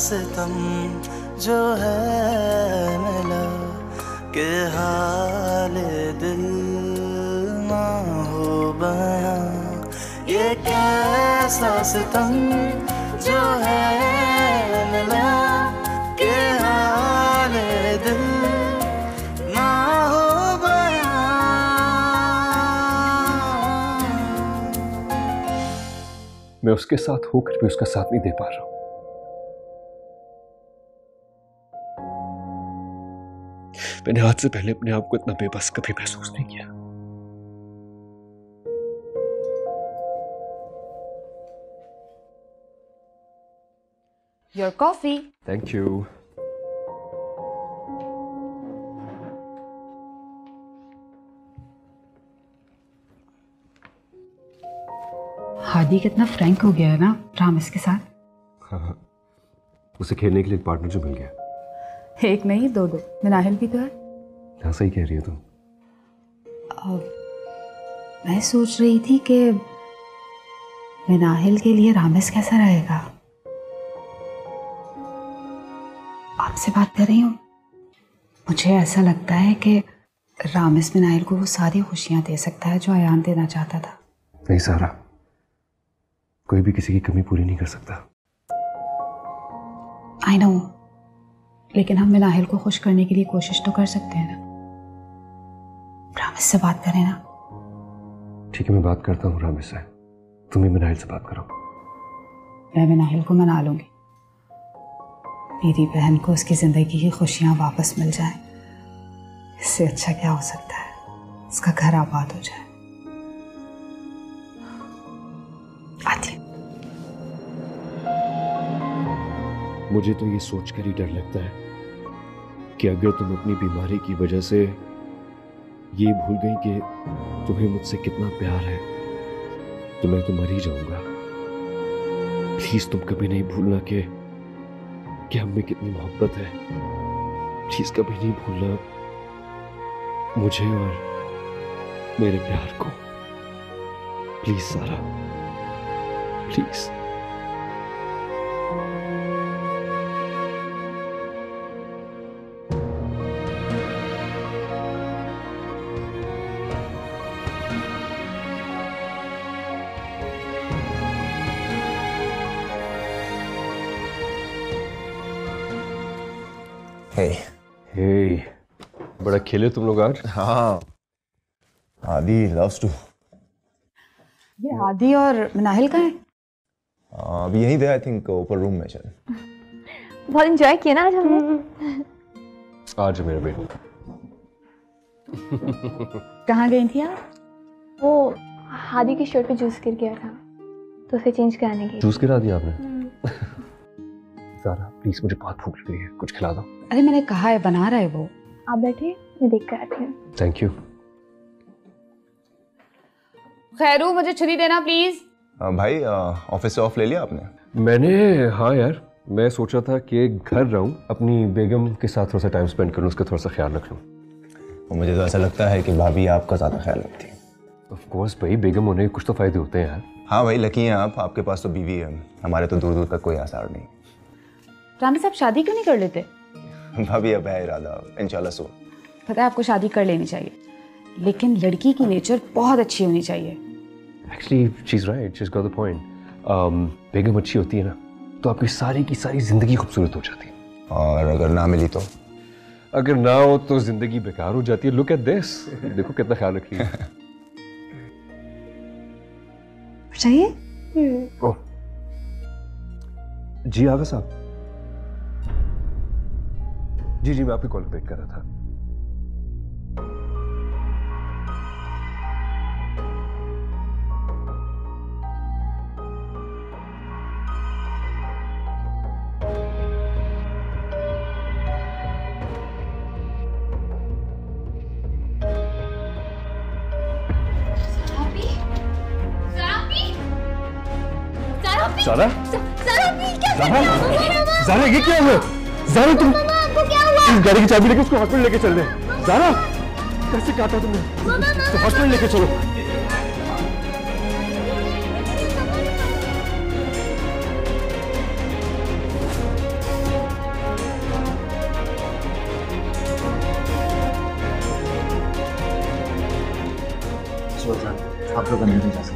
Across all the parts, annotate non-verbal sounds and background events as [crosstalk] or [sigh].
सितम जो है मिला के हाल दिल ना हो बया। ये कैसा सितम जो है मिला के हाल दिल ना हो बया। मैं उसके साथ होकर भी उसका साथ नहीं दे पा रहा हूँ। मैंने आज से पहले अपने आप को इतना बेबस कभी महसूस नहीं किया। Your coffee thank you Hadi कितना फ्रैंक हो गया है ना रामिस के साथ? हाँ उसे खेलने के लिए एक पार्टनर जो मिल गया। एक नहीं दो दो। मिनाहिल भी तो है हाँ सही कह रही हो तुम। मैं सोच रही थी कि मिनाहिल के लिए रामिस कैसा रहेगा? आपसे बात कर रही हूँ। मुझे ऐसा लगता है कि रामिस मिनाहिल को वो सारी खुशियाँ दे सकता है जो अयान देना चाहता था। नहीं सारा। कोई भी किसी की कमी पूरी नहीं कर सकता। आई नो लेकिन हम मिनाहिल को खुश करने के लिए कोशिश तो कर सकते हैं ना। रामिस से बात करें ना। ठीक है मैं बात करता हूँ रामिस से। तुम ही मिनाइल से बात करो। मैं मिनाहिल को मना लूँगी। मेरी बहन को उसकी ज़िंदगी की खुशियाँ वापस मिल जाए। इससे अच्छा क्या हो सकता है? उसका घर आबाद हो जाए। आती मुझे तो ये सोचकर ही डर लगता है कि अगर तुम अपनी बीमारी की वजह से ये भूल गई कि तुम्हें मुझसे कितना प्यार है तो मैं तो मर ही जाऊँगा। प्लीज़ तुम कभी नहीं भूलना कि कि हम में कितनी मोहब्बत है। प्लीज़ कभी नहीं भूलना मुझे और मेरे प्यार को। प्लीज़ सारा। प्लीज़ खेले तुम लोग आज? हाँ। आदि लव्स टू ये आदि और मिनाहिल का है? अभी यहीं थे आई थिंक ऊपर रूम में चल बहुत इंजॉय किया ना आज हमने। आज मेरा बेटा। कहाँ गई थी आप? वो हादी की शर्ट पे जूस गिर गया था तो उसे चेंज कराने गई जूस गिरा दिया आपने? [laughs] सारा प्लीज़ मुझे बहुत भूख लग रही है कुछ खिला दो। अरे मैंने कहा है बना रहा है वो। आप बैठे मैं देख कर आती हूँ। थैंक यू खैरू मुझे छुरी देना प्लीज़ अ, भाई ऑफ़िस से ऑफ़ ले लिया आपने? मैंने हाँ यार मैं सोचा था कि घर रहूँ अपनी बेगम के साथ थोड़ा सा टाइम स्पेंड करूँ उसका थोड़ा सा ख्याल रख लूँ। और मुझे तो ऐसा लगता है कि भाभी आपका ज़्यादा ख्याल रखती है। ऑफ़ कोर्स भाई बेगम होने के कुछ तो फ़ायदे होते हैं यार। हाँ भाई लकी हैं आप आपके पास तो बीवी है हमारे तो दूर दूर तक कोई आसार नहीं। रामी साहब शादी क्यों नहीं कर लेते? भाभी अब है इरादा। इंशाल्लाह सो पता है आपको शादी कर लेनी चाहिए। लेकिन लड़की की नेचर बहुत अच्छी होनी चाहिए। Actually she is right she is got the point बेगम अच्छी होती है ना तो आपकी सारी की सारी ज़िंदगी खूबसूरत हो जाती है। और अगर ना मिली तो? अगर ना हो तो ज़िंदगी बेकार हो जाती है। लुक एट दिस देखो कितना ख्याल रख रही है चाहिए? ओह जी आगा साहब। जी जी मैं आपकी कॉल वेट कर रहा था। सारा? जारा जारा ये क्या हुआ? जारा तुम गाड़ी की चाबी लेके उसको हॉस्पिटल लेके चल रहे जाना। कैसे काटा तुमने? तो हॉस्पिटल लेके चलो। आप लोग अंदर जा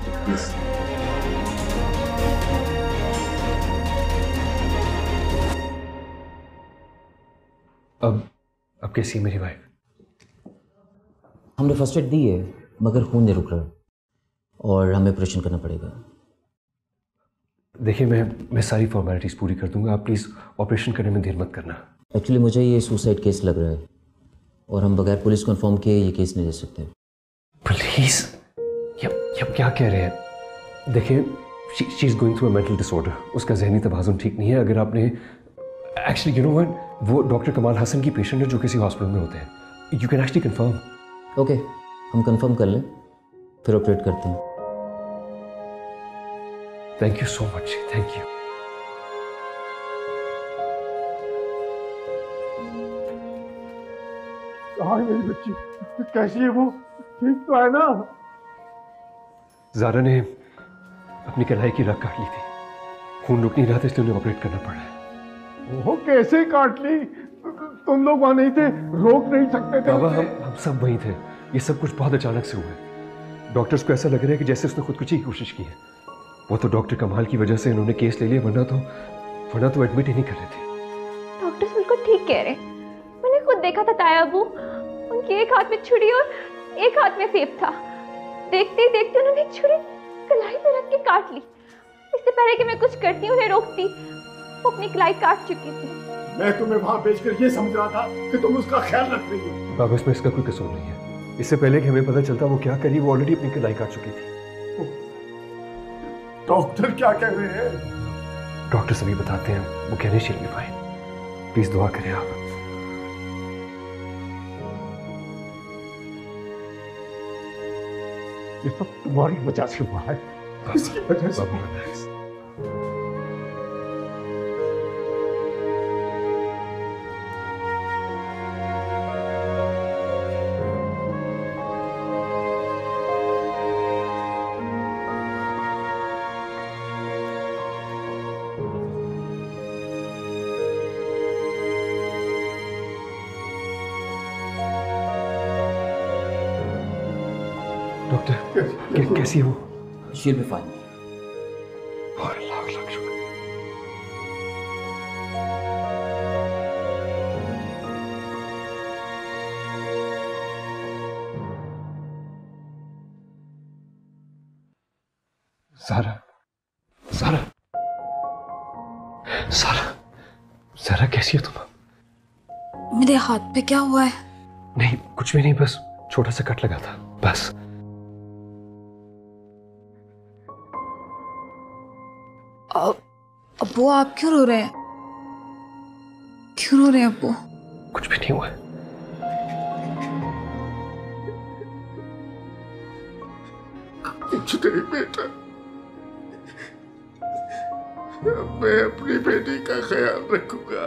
अब है मेरी वाइफ हमने फ़र्स्ट एड दी है मगर खून नहीं रुक रहा। और हमें ऑपरेशन करना पड़ेगा। देखिए मैं मैं सारी फॉर्मेलिटीज़ पूरी कर दूँगा। आप प्लीज़ ऑपरेशन करने में देर मत करना। एक्चुअली मुझे ये सुसाइड केस लग रहा है। और हम बगैर पुलिस कंफर्म किए ये केस नहीं दे सकते। प्लीज़ ये ये क्या कह रहे हैं? देखिए she is going through a mental disorder उसका जहनी तवाज़ुन ठीक नहीं है। अगर आपने एक्चुअली यू नो व्हाट वो डॉक्टर कमाल हसन की पेशेंट है जो किसी हॉस्पिटल में होते हैं। You can actually confirm okay हम कंफर्म कर लें फिर ऑपरेट करते हैं। Thank you so much thank you मेरी बच्ची कैसी है वो? ठीक तो है ना? जारा ने अपनी कलाई की रग काट ली थी। खून रुक नहीं रहा था इसलिए उन्हें ऑपरेट करना पड़ा है। वो कैसे काट ली? तुम लोग वहाँ नहीं थे रोक नहीं सकते थे। बाबा हम हम सब वहीं थे। ये सब कुछ बहुत अचानक से हुआ है। डॉक्टर्स को ऐसा लग रहा है कि जैसे उसने खुदकुशी की कोशिश की है। वो तो डॉक्टर कमाल की वजह से इन्होंने केस ले लिया वरना तो वरना तो एडमिट ही नहीं कर रहे थे। डॉक्टर्स बिल्कुल ठीक कह रहे हैं। मैंने खुद देखा था ताया अबू उनके एक हाथ में छुरी और एक हाथ में सेब था। देखते ही देखते उन्होंने छुरी कलाई पे रख के काट ली। इससे पहले कि मैं कुछ करती उन्हें रोकती वो अपनी कलाई काट चुकी थी। मैं तुम्हें वहाँ भेजकर ये समझ रहा था कि तुम उसका ख्याल रख रही हो। बाबा इसमें इसका कोई कसूर नहीं है। इससे पहले कि हमें पता चलता वो क्या करी वो ऑलरेडी अपनी कलाई काट चुकी थी। डॉक्टर क्या कह रहे हैं? डॉक्टर सभी बताते हैं वो कहने शील भी फाइन। प्लीज़ दुआ करें आप। ये सब तुम्हारी वजह से हुआ है। इसकी वजह से। कैसी है? वो शील भी फाइन और लाख लाख शुक्र। सारा सारा सारा सारा कैसी हो तुम? मेरे हाथ पे क्या हुआ है? नहीं कुछ भी नहीं बस छोटा सा कट लगा था। अब्बू आप क्यों रो रहे हैं? क्यों रो रहे हैं अब्बू कुछ भी नहीं हुआ। है कुछ नहीं बेटा। मैं अपनी बेटी का ख्याल रखूँगा।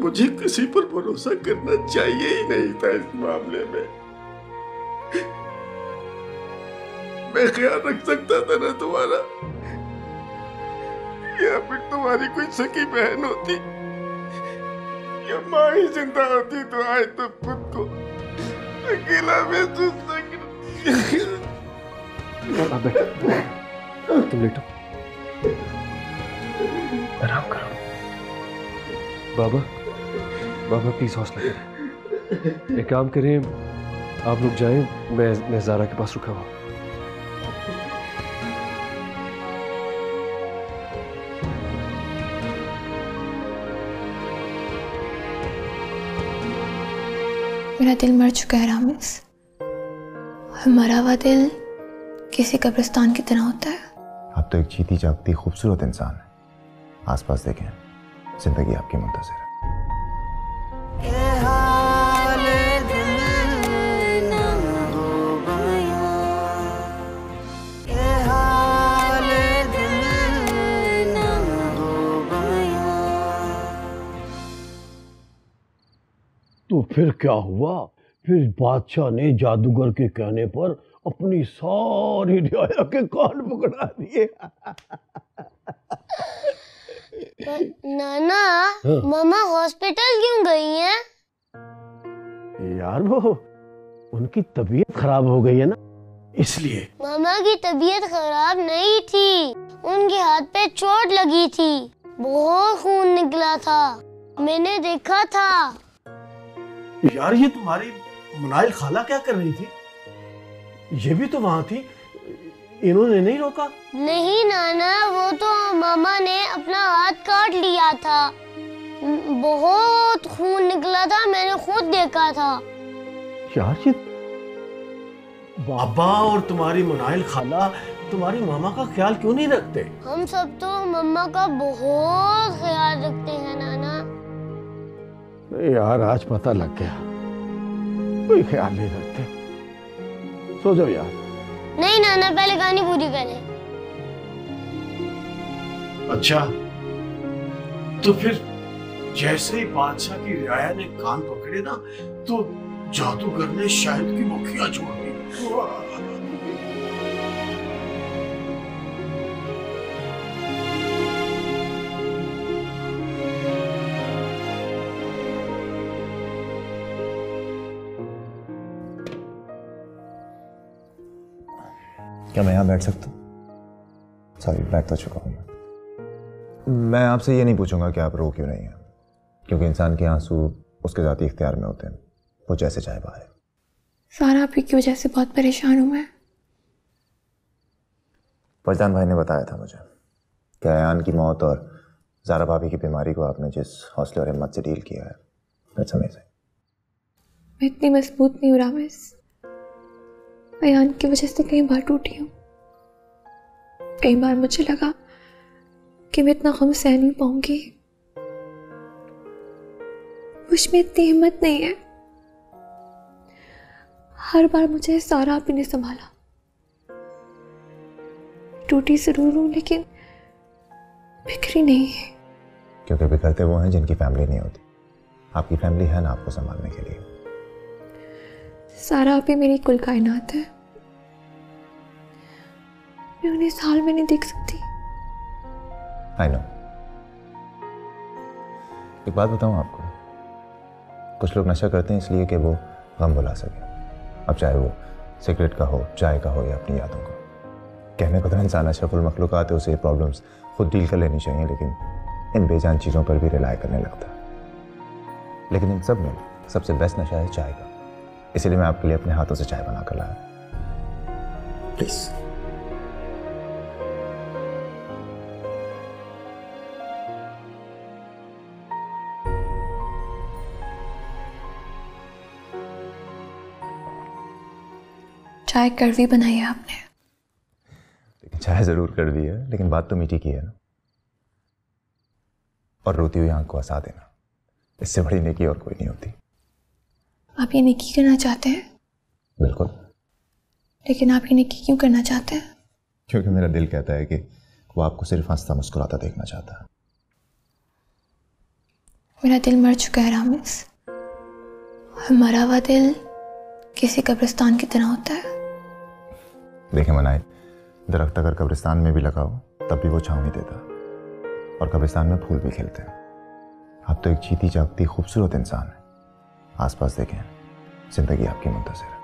मुझे किसी पर भरोसा करना चाहिए ही नहीं था इस मामले में। मैं ख्याल रख सकता था ना तुम्हारा? या फिर तुम्हारी कोई सकी बहन होती। या माँ ही ज़िंदा होती तो आज तो खुद को अकेला महसूस न तुम लेटो। आराम करो। बाबा बाबा प्लीज़ हौसला करें। एक काम करें, आप लोग जाएँ, मैं मैं जारा के पास रुका हुआ मेरा दिल मर चुका है, रामिस। और मरा हुआ दिल किसी कब्रिस्तान की तरह होता है। आप तो एक जीती जागती खूबसूरत इंसान है। आसपास देखें, ज़िंदगी आपकी मुंतजर है। फिर क्या हुआ? फिर बादशाह ने जादूगर के कहने पर अपनी सारी रियाया के कान पकड़ा दिए। नाना मामा हॉस्पिटल क्यों गई हैं? यार वो उनकी तबीयत खराब हो गई है ना इसलिए। मामा की तबीयत खराब नहीं थी उनके हाथ पे चोट लगी थी बहुत खून निकला था। मैंने देखा था यार ये तुम्हारी मुनाइल खाला क्या कर रही थी? ये भी तो वहाँ थी। इन्होंने नहीं रोका? नहीं नाना वो तो मामा ने अपना हाथ काट लिया था। बहुत खून निकला था मैंने खुद देखा था। यार ये बाबा और तुम्हारी मुनाइल खाला तुम्हारी मामा का ख्याल क्यों नहीं रखते? हम सब तो मम्मा का बहुत ख्याल रखते हैं। यार आज पता लग गया। कोई ख्याल नहीं रखते। सो जाओ यार। नहीं नाना पहले कहानी पूरी करें। अच्छा तो फिर जैसे ही बादशाह की रियाया ने कान पकड़े ना तो जादूगर ने शायद की मुखिया छोड़ दी। क्या मैं यहाँ बैठ सकता हूँ? सॉरी बैठ तो चुका हूँ मैं। मैं आपसे ये नहीं पूछूँगा कि आप रो क्यों नहीं हैं क्योंकि इंसान के आँसू उसके ज़ाती इख्तियार में होते हैं। वो जैसे चाहे बाहर सारा आपकी की वजह से बहुत परेशान हूँ मैं। फरजान भाई ने बताया था मुझे कि अयान की मौत और जारा भाभी की बीमारी को आपने जिस हौसले और हिम्मत से डील किया है दैट्स अमेजिंग मैं इतनी मज़बूत नहीं हूँ रामेश। अयान की वजह से कई बार टूटी हूँ। कई बार मुझे लगा कि मैं इतना गम सह नहीं पाऊँगी। मुझमें इतनी हिम्मत नहीं है। हर बार मुझे सारा आप ही ने संभाला। टूटी ज़रूर हूँ, लेकिन बिखरी नहीं है। क्योंकि बिखरते वो हैं जिनकी फैमिली नहीं होती। आपकी फैमिली है ना आपको संभालने के लिए। सारा आप ही मेरी कुल कायनात है। मैं उन्हें इस हाल में नहीं देख सकती। आई नो एक बात बताऊँ आपको। कुछ लोग नशा करते हैं इसलिए कि वो गम भुला सके। अब चाहे वो सिगरेट का हो, चाय का हो या अपनी यादों का। कहने को तो इंसान अशरफुल मखलूक़ात है, उसे प्रॉब्लम्स खुद डील कर लेनी चाहिए, लेकिन इन बेजान चीज़ों पर भी रिलाई करने लगता। लेकिन इन सब में सबसे बेस्ट नशा है चाय का। इसीलिए मैं आपके लिए अपने हाथों से चाय बना कर लाया। प्लीज़ चाय कड़वी बनाई है आपने। लेकिन चाय ज़रूर कड़वी है लेकिन बात तो मीठी की है ना। और रोती हुई आँख को हंसा देना इससे बड़ी नेकी और कोई नहीं होती। आप ये निकी करना चाहते हैं? बिल्कुल। लेकिन आप ये निकी क्यों करना चाहते हैं? क्योंकि मेरा दिल कहता है कि वो आपको सिर्फ़ हंसता मुस्कुराता देखना चाहता है। मेरा दिल मर चुका है रामिस। और मरा हुआ दिल किसी कब्रिस्तान की तरह होता है। देखे मनाए दरख्त अगर कब्रिस्तान में भी लगाओ तब भी वो छाँव नहीं देता। और कब्रिस्तान में फूल भी खिलते हैं। आप तो एक जीती जागती खूबसूरत इंसान है। आसपास देखें। ज़िंदगी आपकी मुंतजर है।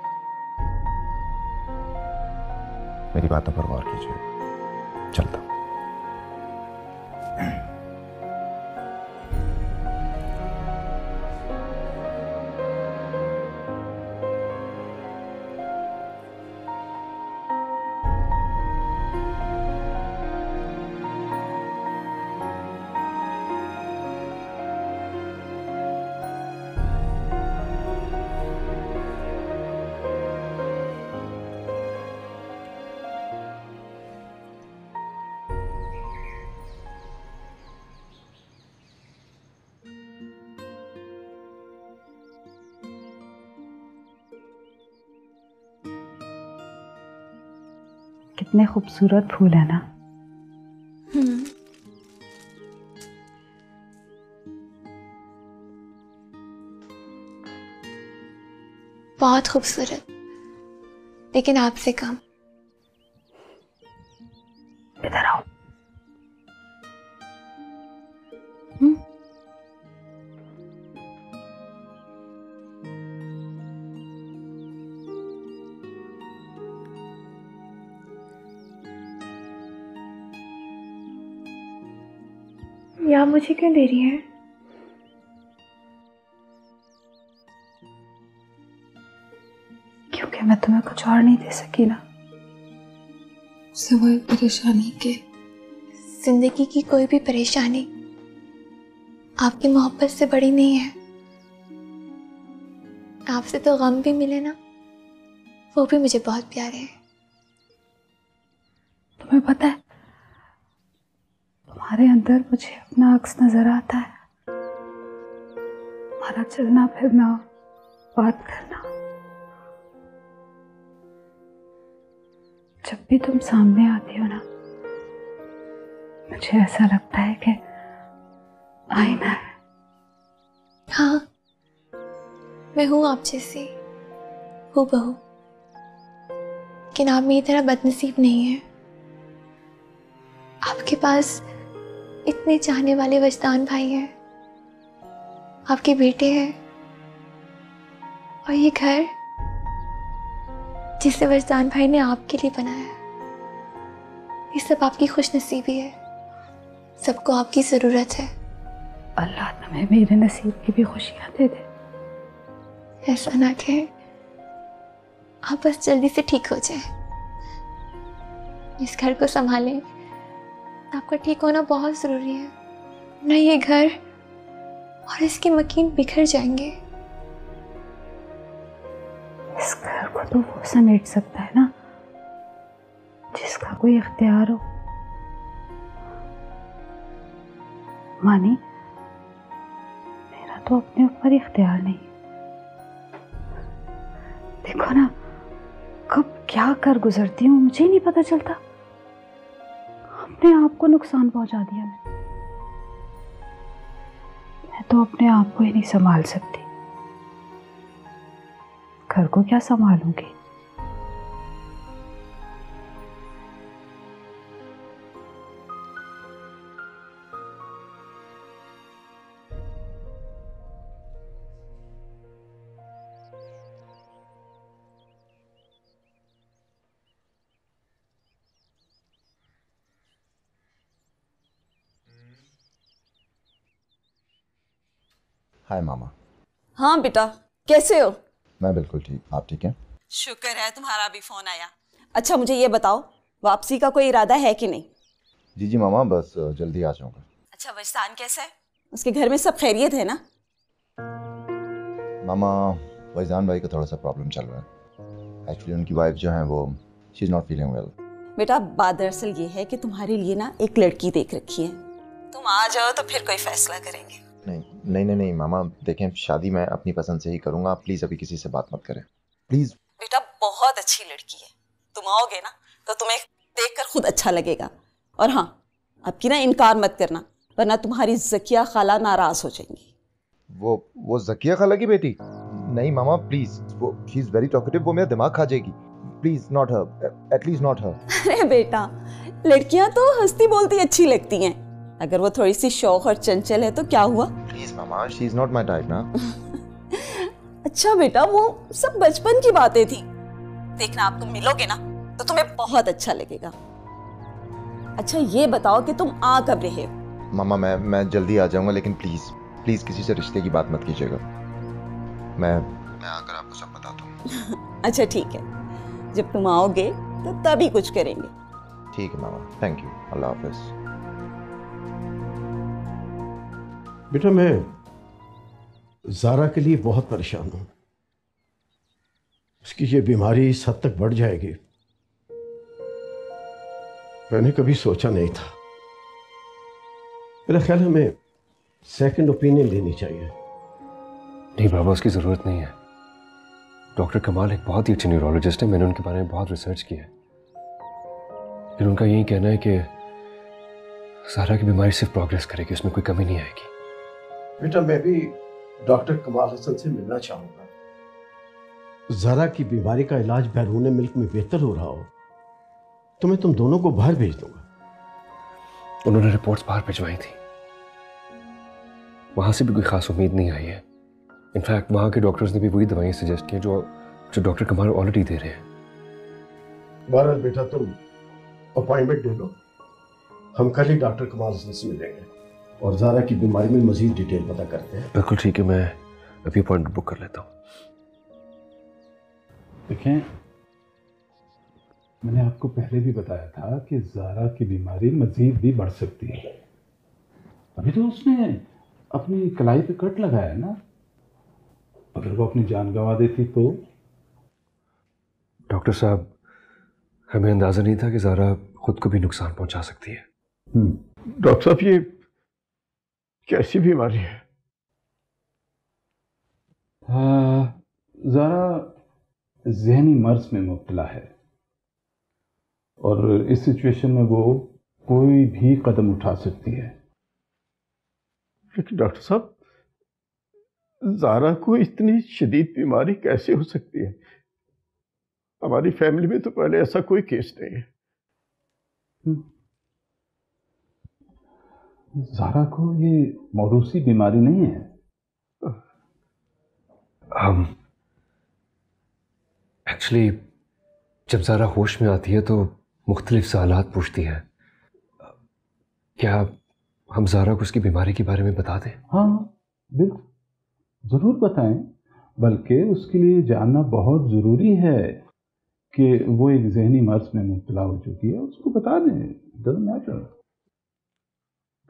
मेरी बातों पर गौर कीजिए। चलता हूँ। कितने खूबसूरत फूल है ना। बहुत खूबसूरत लेकिन आपसे कम। मुझे क्यों दे रही हैं। क्योंकि मैं तुम्हें कुछ और नहीं दे सकी ना। सिवाय परेशानी के। ज़िंदगी की कोई भी परेशानी आपकी मोहब्बत से बड़ी नहीं है। आपसे तो गम भी मिले ना वो भी मुझे बहुत प्यारे हैं। तुम्हें पता है तुम्हारे अंदर मुझे अपना अक्स नज़र आता है। हमारा चलना फिरना बात करना। जब भी तुम सामने आती हो ना, मुझे ऐसा लगता है कि आईना है। हाँ मैं हूँ आप जैसी हूँ बहू लेकिन आप मेरी तरह बदनसीब नहीं है। आपके पास इतने चाहने वाले वजदान भाई हैं। आपके बेटे हैं। और ये घर जिसे वजदान भाई ने आपके लिए बनाया ये सब आपकी खुश नसीबी है। सबको आपकी ज़रूरत है। अल्लाह तुम्हें मेरे नसीब की भी खुशियाँ दे दे। ऐसा ना कहें आप बस जल्दी से ठीक हो जाए। इस घर को संभालें। आपका ठीक होना बहुत ज़रूरी है। ना ये घर और इसके मकीन बिखर जाएँगे। इस घर को तो वो समेट सकता है ना, जिसका कोई इख्तियार हो। मानी, मेरा तो अपने ऊपर इख्तियार नहीं। देखो ना, कब क्या कर गुजरती हूँ, मुझे नहीं पता चलता। अपने आप को नुकसान पहुँचा दिया मैं मैं तो अपने आप को ही नहीं संभाल सकती। घर को क्या संभालूँगी? हाय मामा। हाँ बेटा। कैसे हो? मैं बिल्कुल ठीक। आप ठीक हैं? शुक्र है तुम्हारा भी फ़ोन आया। अच्छा मुझे ये बताओ वापसी का कोई इरादा है कि नहीं? जी जी मामा बस जल्दी आ जाऊँगा। अच्छा वजदान कैसा है? उसके घर में सब खैरियत है ना? मामा वैजान भाई का थोड़ा सा प्रॉब्लम चल रहा है। एक्चुअली उनकी वाइफ जो है वो she is not feeling well बेटा बात दरअसल ये है कि तुम्हारे लिए ना एक लड़की देख रखी है। तुम आ जाओ तो फिर कोई फैसला करेंगे। नहीं नहीं नहीं नहीं मामा देखें शादी मैं अपनी पसंद से ही करूँगा आप प्लीज़ अभी किसी से बात मत करें। प्लीज़ बेटा बहुत अच्छी लड़की है। तुम आओगे ना तो तुम्हें देखकर खुद अच्छा लगेगा। और हाँ अब की ना इनकार मत करना वरना तुम्हारी जकिया खाला नाराज़ हो जाएँगी। वो वो जकिया खाला की बेटी? नहीं मामा प्लीज़ वो शी इज़ वेरी टॉकेटिव वो मेरा दिमाग खा जाएगी। Please not her at least not her अरे बेटा लड़कियाँ तो हंसती बोलती अच्छी लगती हैं। अगर वो थोड़ी सी शौक और चंचल है तो क्या हुआ? Please mama she is not my type ना। [laughs] अच्छा बेटा वो सब बचपन की बातें थी। देखना आप तुम मिलोगे ना तो तुम्हें बहुत अच्छा लगेगा। अच्छा ये बताओ कि तुम आ कब रहे हो? मामा मैं मैं जल्दी आ जाऊँगा लेकिन प्लीज़ प्लीज़ किसी से रिश्ते की बात मत कीजिएगा। मैं मैं आकर आपको सब बता दूँ [laughs] अच्छा ठीक है। जब तुम आओगे तो तभी कुछ करेंगे। ठीक है मामा। थैंक यू अल्लाह हाफिज़। बेटा मैं जारा के लिए बहुत परेशान हूँ। उसकी ये बीमारी इस हद तक बढ़ जाएगी। मैंने कभी सोचा नहीं था। मेरा ख्याल हमें सेकंड ओपिनियन लेनी चाहिए। नहीं बाबा, उसकी ज़रूरत नहीं है। डॉक्टर कमाल एक बहुत ही अच्छे न्यूरोलॉजिस्ट है। मैंने उनके बारे में बहुत रिसर्च किया है। लेकिन उनका यही कहना है कि सारा की बीमारी सिर्फ़ प्रोग्रेस करेगी, उसमें कोई कमी नहीं आएगी। बेटा मैं भी डॉक्टर कमाल हसन से मिलना चाहूँगा। जरा की बीमारी का इलाज बैरून मिल्क में बेहतर हो रहा हो तो मैं तुम दोनों को बाहर भेज दूँगा। उन्होंने रिपोर्ट्स बाहर भिजवाई थी। वहाँ से भी कोई खास उम्मीद नहीं आई है। इनफैक्ट वहाँ के डॉक्टर्स ने भी वही दवाइयाँ सजेस्ट की जो जो डॉक्टर कमाल ऑलरेडी दे रहे हैं। बहरहाल बेटा तुम अपॉइंटमेंट ले लो हम कल ही डॉक्टर कमाल हसन से मिलेंगे। और जारा की बीमारी में मजीद डिटेल पता करते हैं। बिल्कुल ठीक है मैं अभी अपॉइंटमेंट बुक कर लेता हूँ। देखें मैंने आपको पहले भी बताया था कि जारा की बीमारी मजीद भी बढ़ सकती है। अभी तो उसने अपनी कलाई पे कट लगाया ना? अगर वो अपनी जान गंवा देती तो? डॉक्टर साहब हमें अंदाज़ा नहीं था कि ज़ारा खुद को भी नुकसान पहुँचा सकती है। डॉक्टर साहब ये कैसी बीमारी है। हाँ, ज़ारा जहनी मर्ज में मुब्तला है। और इस सिचुएशन में वो कोई भी कदम उठा सकती है। लेकिन डॉक्टर साहब जारा को इतनी शदीद बीमारी कैसे हो सकती है? हमारी फैमिली में तो पहले ऐसा कोई केस नहीं है। जारा को ये मौरूसी बीमारी नहीं है? हम एक्चुअली जब ज़ारा होश में आती है तो मुख्तलिफ़ सवालात पूछती है। क्या हम ज़ारा को उसकी बीमारी के बारे में बता दें? हाँ बिल्कुल। ज़रूर बताएँ बल्कि उसके लिए जानना बहुत ज़रूरी है कि वो एक जहनी मर्ज में मुबतला हो चुकी है। उसको बता दें डजेंट मैटर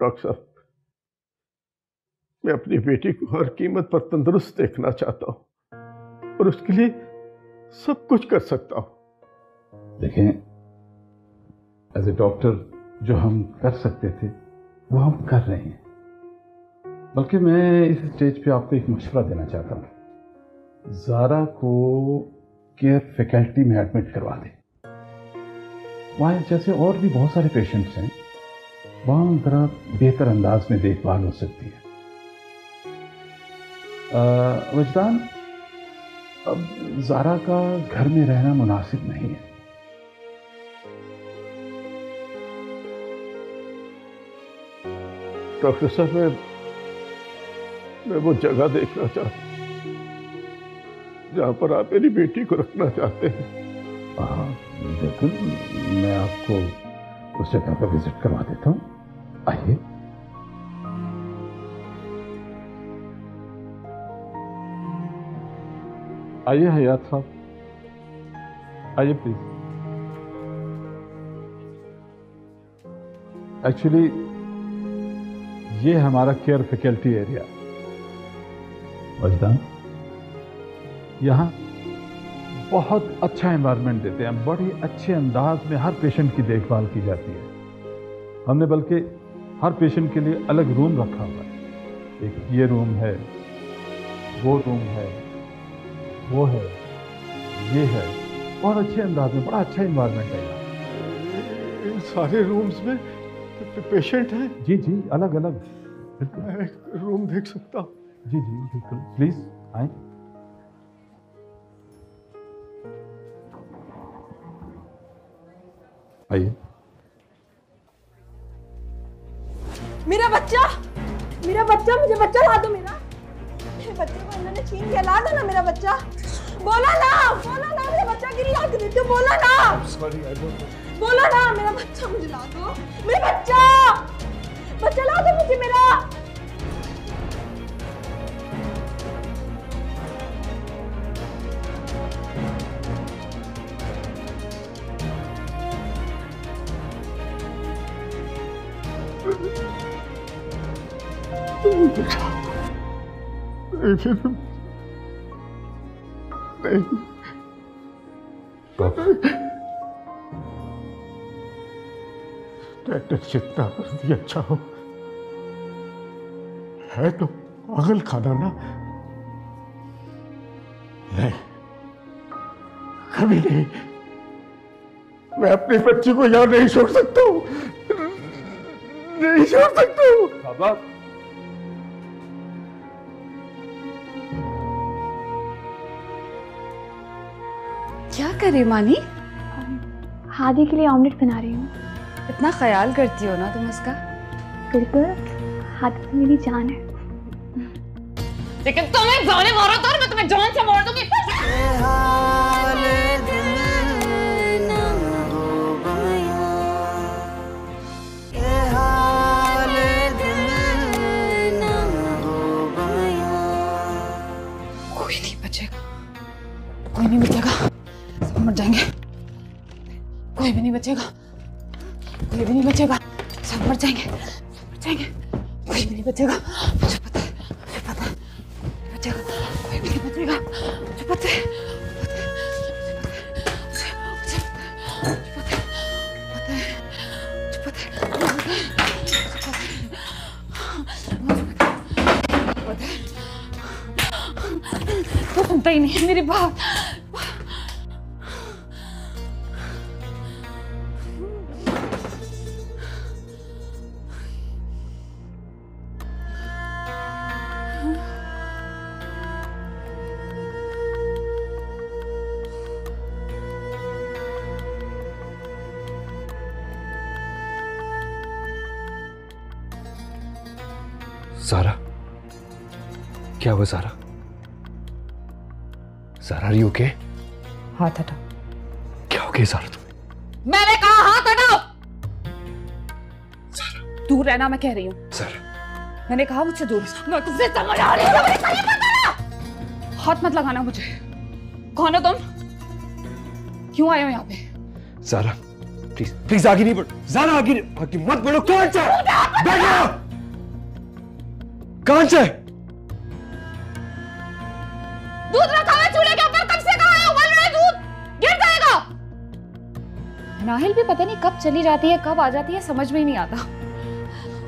डॉक्टर साहब, मैं अपनी बेटी को हर कीमत पर तंदुरुस्त देखना चाहता हूँ और उसके लिए सब कुछ कर सकता हूँ। देखें एज ए डॉक्टर जो हम कर सकते थे, वो हम कर रहे हैं। बल्कि मैं इस स्टेज पे आपको एक मशवरा देना चाहता हूँ। जारा को केयर फैकल्टी में एडमिट करवा दें। वहाँ जैसे और भी बहुत सारे पेशेंट्स हैं वहाँ ज़रा बेहतर अंदाज में देखभाल हो सकती है। वजदान, अब जारा का घर में रहना मुनासिब नहीं है। साहब, मैं मैं वो जगह देखना चाहता हूँ, जहाँ पर आप मेरी बेटी को रखना चाहते हैं। हाँ बिल्कुल, मैं आपको उस जगह पर विज़िट करवा देता हूँ। आइए। आइए हयात साहब। आइए प्लीज़ एक्चुअली ये हमारा केयर फैकल्टी एरिया वजदान यहाँ बहुत अच्छा एनवायरनमेंट देते हैं। बड़ी अच्छे अंदाज में हर पेशेंट की देखभाल की जाती है। हमने बल्कि हर पेशेंट के लिए अलग रूम रखा हुआ है। एक ये रूम है वो रूम है वो है ये है। बहुत अच्छे अंदाज में बड़ा अच्छा एनवायरनमेंट है इन सारे रूम्स में पेशेंट हैं? जी जी अलग अलग बिल्कुल। मैं एक रूम देख सकता हूँ। जी जी बिल्कुल। प्लीज़ आए। आइए। मेरा बच्चा मेरा बच्चा मुझे बच्चा ला दो मेरा। मेरे बच्चे को इन्होंने छीन लिया ला दो ना मेरा बच्चा। बोला ना बोला ना मेरा बच्चा गिरी आग दे तू बोला ना। सॉरी आई डोंट बोला ना मेरा बच्चा मुझे ला दो। नहीं। फिर नहीं डॉक्टर जितना मर्ज़ी अच्छा हो। है तो पागल खाना ना नहीं। कभी नहीं। मैं अपने बच्चे को यहाँ नहीं छोड़ सकता हूँ। नहीं छोड़ सकता हूँ। क्या करे मानी? हादी के लिए ऑमलेट बना रही हूँ। इतना ख्याल करती हो ना तुम उसका बिल्कुल हादी तो मेरी जान है। लेकिन तुम्हें जाने मारो तो और मैं तुम्हें जान से मार दूँगी। नहीं बचेगा। क्या सारा तुम मैंने कहा हाथ हटाओ दूर रहना मैं कह रही हूँ। सर मैंने कहा मुझसे दूर मैं तुझसे हूँ। हाथ मत लगाना मुझे। कौन हो तुम? क्यों आए हो यहाँ पे? सारा प्लीज़ प्लीज़ आगे नहीं बढ़। सारा आगे नहीं आगे मत बढ़ो। कौन से? बैठो। कौन से नाहिल भी पता नहीं कब चली जाती है कब आ जाती है समझ में ही नहीं आता।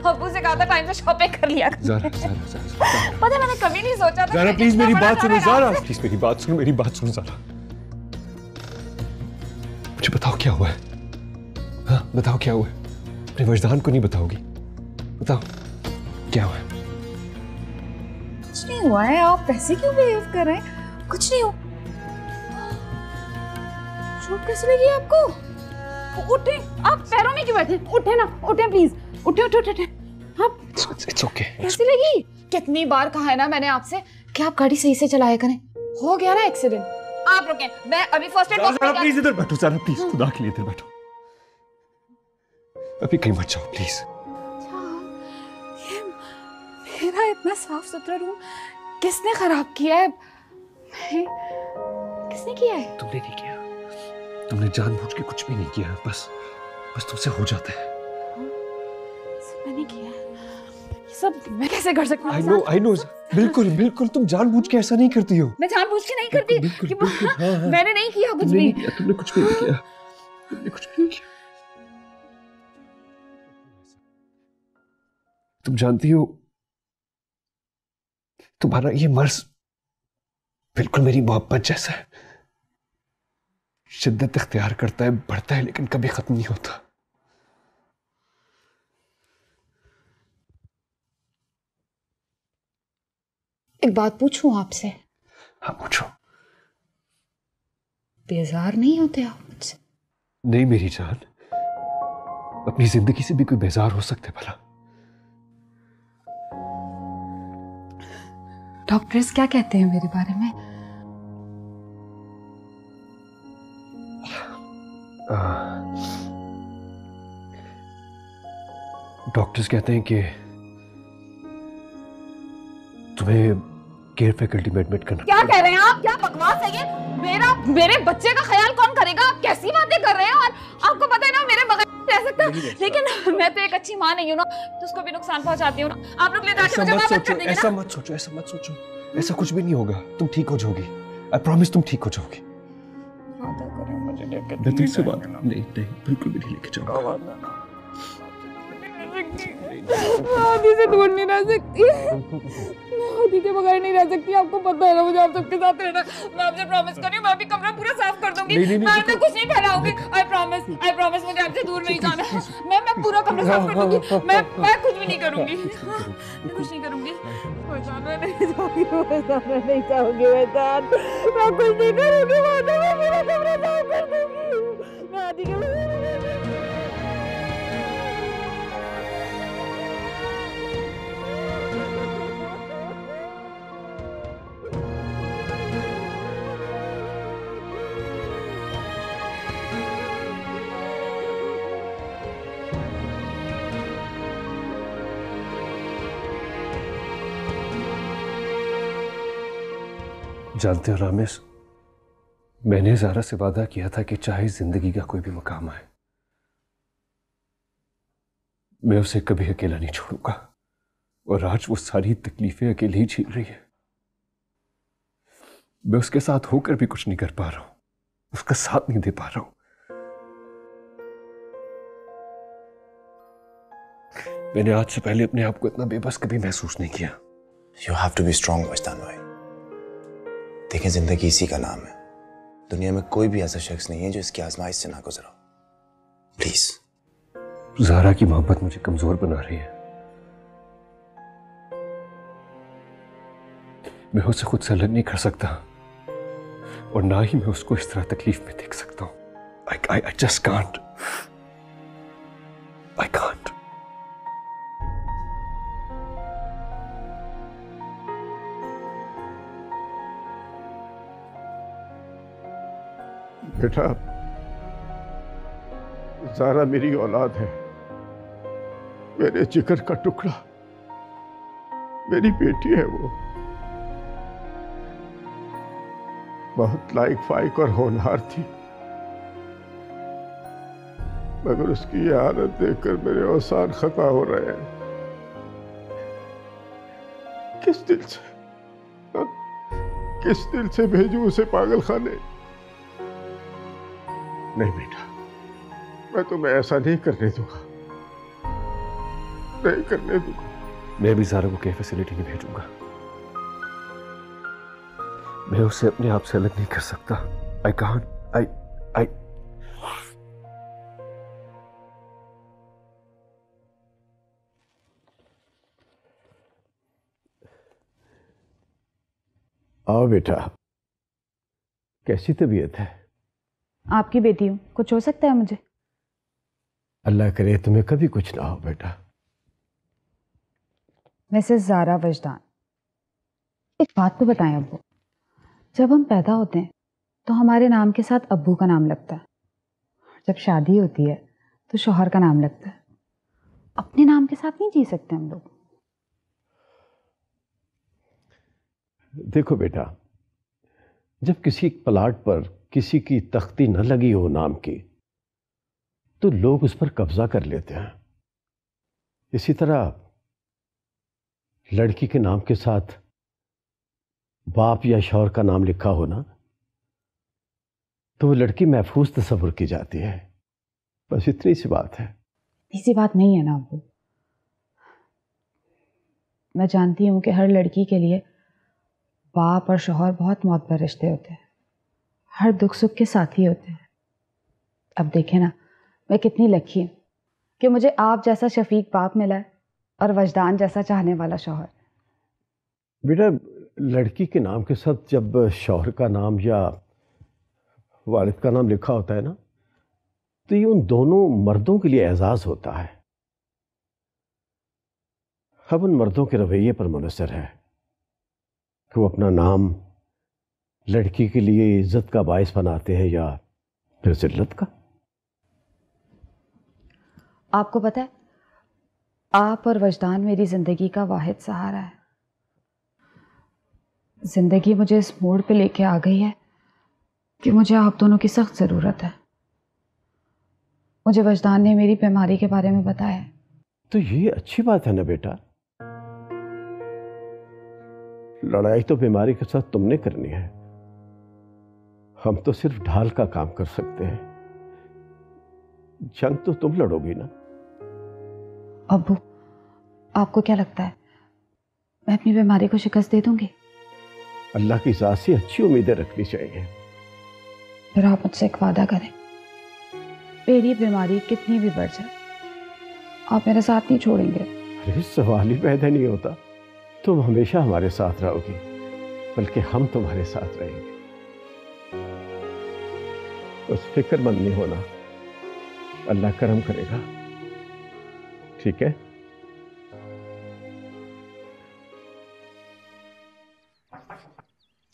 अब्बू से कहा था टाइम से शॉपिंग कर लिया। ज़ारा ज़ारा ज़ारा पता मैंने कभी नहीं सोचा था ज़ारा प्लीज़ मेरी बात सुनो ज़ारा। प्लीज़ मेरी बात सुनो मेरी बात सुनो ज़ारा। मुझे बताओ क्या हुआ है? हाँ बताओ क्या हुआ है? अपने वजदान को नहीं बताओगी? बताओ क्या हुआ है? कुछ नहीं हुआ है आप वैसे क्यों बिहेव कर रहे हैं? कुछ नहीं हुआ। कैसे लगी आपको? उठे आप पैरों में क्यों बैठे? उठे ना उठे प्लीज़ उठे उठे उठे उठे। आप इट्स ओके कैसे लगी? कितनी बार कहा है ना मैंने आपसे कि आप गाड़ी सही से चलाया करें। हो गया ना एक्सीडेंट आप रुके मैं अभी फ़र्स्ट एड ज़ारा प्लीज़ इधर बैठो ज़ारा प्लीज़ खुदा के लिए इधर बैठो। अभी कहीं मत जाओ प्लीज़ मेरा इतना साफ़ सुथरा रूम किसने खराब किया है? किसने किया है? तुमने नहीं किया। तुमने जानबूझ के कुछ भी नहीं किया है बस बस तुमसे हो जाता है। सब मैंने किया ये सब मैं कैसे कर सकती हूँ? आई नो आई नो बिल्कुल बिल्कुल तुम जानबूझ के ऐसा नहीं करती हो। मैं जानबूझ के नहीं करती कि हाँ, हाँ। मैंने नहीं किया कुछ भी। किया तुमने कुछ भी नहीं किया। तुमने कुछ भी नहीं किया। तुम जानती हो तुम्हारा ये मर्ज बिल्कुल मेरी मोहब्बत जैसा है। शिद्दत इख्तियार करता है बढ़ता है लेकिन कभी खत्म नहीं होता। एक बात पूछूँ आपसे? हाँ पूछो। बेजार नहीं होते आप मुझसे? नहीं मेरी जान। अपनी ज़िंदगी से भी कोई बेजार हो सकते भला। डॉक्टर्स क्या कहते हैं मेरे बारे में? डॉक्टर्स कहते हैं कि तुम्हें केयर फैकल्टी में एडमिट करना क्या कह रहे हैं आप? क्या बकवास है ये? मेरा मेरे बच्चे का ख्याल कौन करेगा? आप कैसी बातें कर रहे हैं? और आपको पता है ना मेरे बगैर रह सकता। लेकिन मैं तो एक अच्छी माँ नहीं हूँ ना तो उसको भी नुकसान पहुंचाती हूँ ना। आप लोग ले जाके ऐसा मुझे वापस कर ऐसा मत सोचो ऐसा मत सोचो। ऐसा कुछ भी नहीं होगा। तुम ठीक हो जाओगी। आई प्रॉमिस तुम ठीक हो जाओगी। नहीं नहीं नहीं बिल्कुल भी नहीं लेके जाऊँगा। आदि से दूर नहीं रह सकती। मैं आदि के बगैर नहीं रह सकती आपको पता है ना मुझे आप सबके साथ रहना। मैं आपसे प्रॉमिस कर रही हूँ मैं अभी कमरा पूरा साफ़ कर दूँगी। नहीं, नहीं, मैं अंदर कुछ नहीं फैलाऊँगी। आई प्रॉमिस आई प्रॉमिस मुझे आपसे दूर नहीं जाना। मैं मैं पूरा कमरा साफ़ कर दूँगी। मैं मैं कुछ भी नहीं करूँगी। मैं कुछ नहीं करूँगी। मैं नहीं पहचान मैं नहीं जाऊँगी पहचान मैं कुछ नहीं करूँगी मैं पूरा कमरा साफ़ कर दूँगी। मैं आदि के जानते हो रामेश, मैंने जारा से वादा किया था कि चाहे ज़िंदगी का कोई भी मकाम आए, मैं उसे कभी अकेला नहीं छोड़ूँगा। और आज वो सारी तकलीफें अकेले ही झेल रही है। मैं उसके साथ होकर भी कुछ नहीं कर पा रहा हूँ, उसका साथ नहीं दे पा रहा हूँ। मैंने आज से पहले अपने आप को इतना बेबस कभी महसूस नहीं किया। You have to be Wajdan भाई देखें, ज़िंदगी इसी का नाम है। दुनिया में कोई भी ऐसा शख्स नहीं है जो इसकी आजमाइश से ना गुजरा प्लीज़ जारा की मोहब्बत मुझे कमज़ोर बना रही है। मैं उसे खुद से अलग नहीं कर सकता। और ना ही मैं उसको इस तरह तकलीफ़ में देख सकता हूँ। I just can't I can't बेटा, जारा मेरी औलाद है। मेरे जिगर का टुकड़ा, मेरी बेटी है वो। बहुत लाइक फाइक और होनहार थी। मगर उसकी ये हालत देखकर मेरे औसान खता हो रहे हैं। किस दिल से? किस दिल से भेजू उसे पागल खाने नहीं बेटा। मैं तुम्हें ऐसा नहीं करने दूँगा। नहीं करने दूँगा। मैं भी जारा को कहीं फैसिलिटी नहीं भेजूँगा। मैं उसे अपने आप से अलग नहीं कर सकता। आई कांट आई आई आओ बेटा। कैसी तबीयत है? आपकी बेटी हूँ। कुछ हो सकता है मुझे? अल्लाह करे तुम्हें कभी कुछ ना हो बेटा। मिसेस जारा वजदान एक बात तो बताएँ अब्बू जब हम पैदा होते हैं तो हमारे नाम के साथ अब्बू का नाम लगता है। जब शादी होती है तो शोहर का नाम लगता है। अपने नाम के साथ नहीं जी सकते हम लोग। देखो बेटा जब किसी प्लाट पर किसी की तख्ती न लगी हो नाम की तो लोग उस पर कब्जा कर लेते हैं। इसी तरह लड़की के नाम के साथ बाप या शौहर का नाम लिखा हो ना तो वो लड़की महफूज तस्वुर की जाती है। बस इतनी सी बात है। इसी बात नहीं है ना अब्बू मैं जानती हूँ कि हर लड़की के लिए बाप और शोहर बहुत मोतबर रिश्ते होते हैं। हर दुख सुख के साथी होते हैं। अब देखें ना, मैं कितनी लकी हूँ कि मुझे आप जैसा शफीक बाप मिला है और वजदान जैसा चाहने वाला शोहर। बेटा, लड़की के नाम के साथ जब शौहर का नाम या वालिद का नाम लिखा होता है ना तो ये उन दोनों मर्दों के लिए एजाज होता है। अब उन मर्दों के रवैये पर मुनसर है कि वो अपना नाम लड़की के लिए इज़्ज़त का बायस बनाते हैं या फिर जिल्लत का? आपको पता है आप और वजदान मेरी ज़िंदगी का वाहिद सहारा है। ज़िंदगी मुझे इस मोड़ पे लेके आ गई है कि मुझे आप दोनों की सख्त ज़रूरत है। मुझे वजदान ने मेरी बीमारी के बारे में बताया। तो ये अच्छी बात है ना बेटा। लड़ाई तो बीमारी के साथ तुमने करनी है। हम तो सिर्फ़ ढाल का काम कर सकते हैं। जंग तो तुम लड़ोगी ना? अब्बू आपको क्या लगता है? मैं अपनी बीमारी को शिकस्त दे दूँगी? अल्लाह की जात से अच्छी उम्मीदें रखनी चाहिए। फिर आप मुझसे एक वादा करें। मेरी बीमारी कितनी भी बढ़ जाए आप मेरा साथ नहीं छोड़ेंगे। अरे सवाल ही पैदा नहीं होता। तुम हमेशा हमारे साथ रहोगी बल्कि हम तुम्हारे साथ रहेंगे। बस फिक्रमंद नहीं होना। अल्लाह करम करेगा। ठीक है?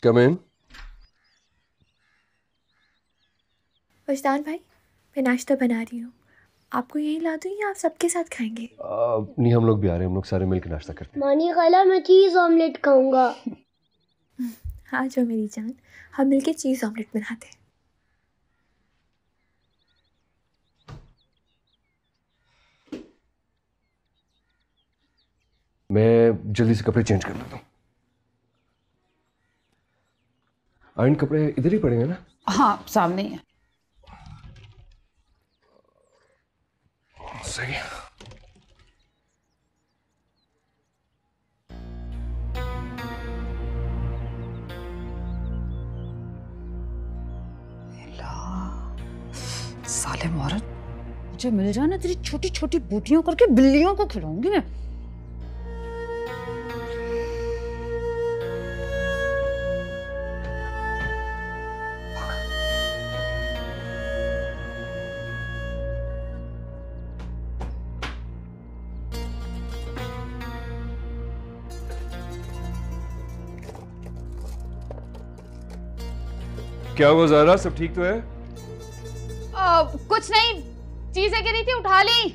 कम इन वजदान भाई मैं नाश्ता बना रही हूँ। आपको यही ला दूँ या आप सबके साथ खाएँगे? आ, नहीं हम लोग भी आ रहे हैं। हम लोग सारे मिलकर नाश्ता करते हैं। मानी खाला मैं चीज़ ऑमलेट खाऊँगा। हाँ जो मेरी जान। हम मिलके चीज़ ऑमलेट बनाते हैं। मैं जल्दी से कपड़े चेंज कर लेता हूँ। आयरन कपड़े इधर ही पड़ेंगे ना? हाँ सामने ही है। सही। साले औरत मुझे मिल जाना तेरी छोटी छोटी बूटियों करके बिल्लियों को खिलाऊँगी मैं। क्या हुआ ज़ारा सब ठीक तो है? आ, कुछ नहीं। चीज़ें गिरी थी उठा ली।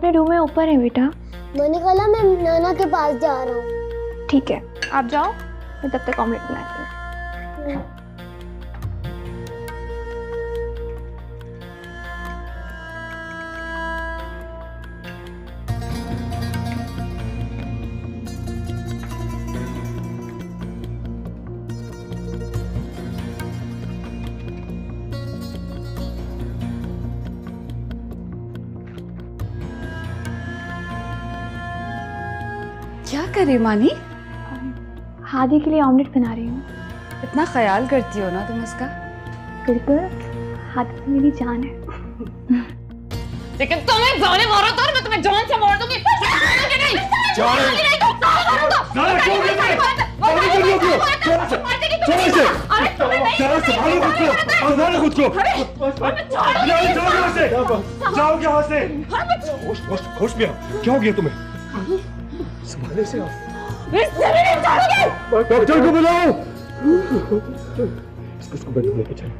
अपने रूम में ऊपर है बेटा। मैंने कहा मैं नाना के पास जा रहा हूँ। ठीक है आप जाओ मैं तब तक ऑमलेट बनाती क्या करे मानी हादी के लिए ऑमलेट बना रही हूँ इतना ख्याल करती हो ना तुम उसका बिल्कुल हादी तो मेरी जान है लेकिन तुम्हें जाने मारो तो और मैं तुम्हें जान से मार दूँगी है। तो है, क्यों है, क्यों खुद को। जाओ, जाओ यहाँ से। जाओ यहाँ से। होश होश होश में आओ। क्या हो गया तुम्हें संभाले से इससे भी नहीं छोड़ोगे डॉक्टर को बुलाओ। इसको में लेके चलो।